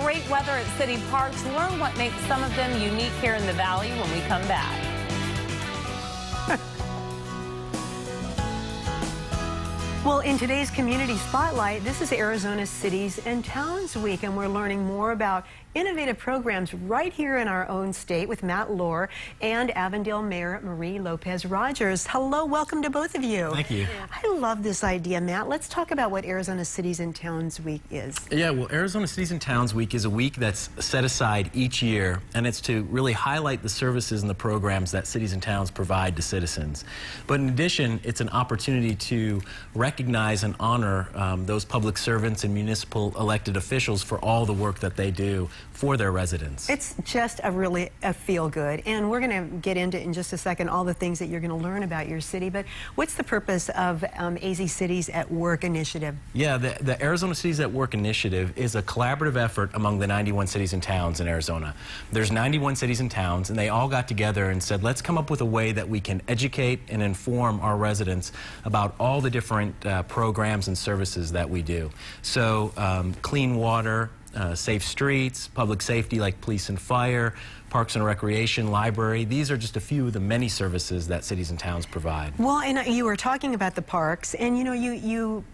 great weather at city parks. Learn what makes some of them unique here in the Valley when we come back. Well, in today's Community Spotlight, this is Arizona Cities and Towns Week, and we're learning more about innovative programs right here in our own state with Matt Lore and Avondale Mayor Marie Lopez Rogers. Hello, welcome to both of you. Thank you. I love this idea, Matt. Let's talk about what Arizona Cities and Towns Week is. Yeah, well, Arizona Cities and Towns Week is a week that's set aside each year, and it's to really highlight the services and the programs that cities and towns provide to citizens. But in addition, it's an opportunity to recognize and honor um, those public servants and municipal elected officials for all the work that they do for their residents. It's just a really a feel good. And we're going to get into in just a second all the things that you're going to learn about your city. But what's the purpose of um, AZ Cities at Work initiative? Yeah, the, the Arizona Cities at Work initiative is a collaborative effort among the 91 cities and towns in Arizona. There's 91 cities and towns, and they all got together and said, let's come up with a way that we can educate and inform our residents about all the different uh, programs and services that we do. So, um, clean water, uh, safe streets, public safety like police and fire, parks and recreation, library. These are just a few of the many services that cities and towns provide. Well, and you were talking about the parks, and you know, you, you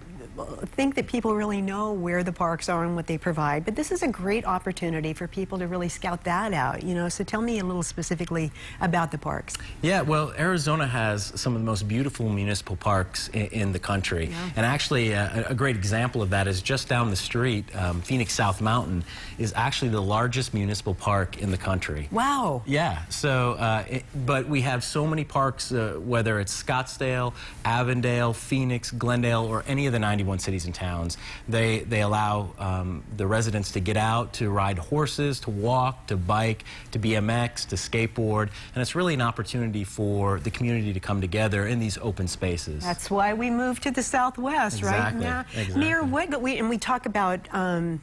think that people really know where the parks are and what they provide, but this is a great opportunity for people to really scout that out, you know, so tell me a little specifically about the parks. Yeah, well, Arizona has some of the most beautiful municipal parks in, in the country, yeah. and actually uh, a great example of that is just down the street, um, Phoenix South Mountain is actually the largest municipal park in the country. Wow. Yeah, so, uh, it, but we have so many parks, uh, whether it's Scottsdale, Avondale, Phoenix, Glendale, or any of the 91 91 cities and towns. They, they allow um, the residents to get out, to ride horses, to walk, to bike, to BMX, to skateboard, and it's really an opportunity for the community to come together in these open spaces. That's why we moved to the Southwest, exactly. right? Now, exactly. Mayor, what, we, and we talk about um,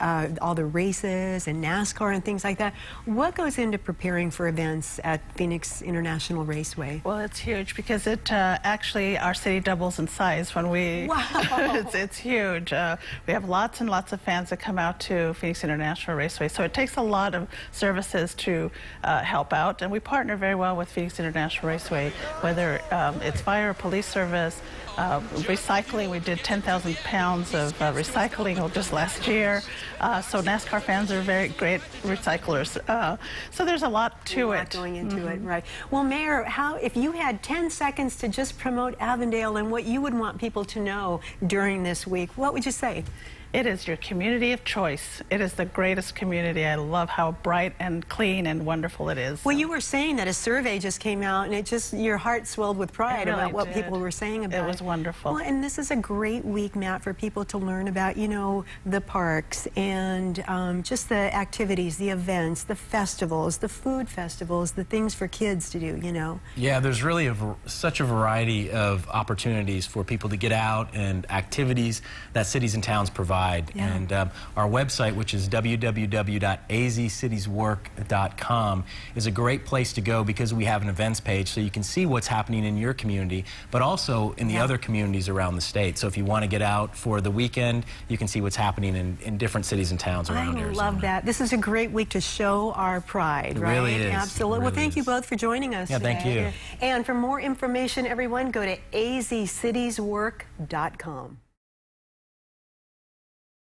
uh, all the races and NASCAR and things like that. What goes into preparing for events at Phoenix International Raceway? Well, it's huge because it uh, actually our city doubles in size when we. Wow. it's, it's, huge. Uh, we have lots and lots of fans that come out to Phoenix International Raceway, so it takes a lot of services to uh, help out, and we partner very well with Phoenix International Raceway, whether um, it's fire, or police service, uh, recycling. We did 10,000 pounds of uh, recycling just last year. Uh, so NASCAR fans are very great recyclers. Uh, so there's a lot to a it. going into mm -hmm. it, right. Well, Mayor, how if you had 10 seconds to just promote Avondale and what you would want people to know during this week, what would you say? It is your community of choice. It is the greatest community. I love how bright and clean and wonderful it is. Well, you were saying that a survey just came out, and it just, your heart swelled with pride really about what did. people were saying about it. It was wonderful. Well, and this is a great week, Matt, for people to learn about, you know, the parks and um, just the activities, the events, the festivals, the food festivals, the things for kids to do, you know. Yeah, there's really a, such a variety of opportunities for people to get out and activities that cities and towns provide provide. Yeah. And um, our website, which is www.azcitieswork.com, is a great place to go because we have an events page so you can see what's happening in your community, but also in the yeah. other communities around the state. So if you want to get out for the weekend, you can see what's happening in, in different cities and towns around I Arizona. I love that. This is a great week to show our pride, it right? Really is. Absolutely. Really well, thank is. you both for joining us Yeah, today. thank you. And for more information, everyone, go to azcitieswork.com.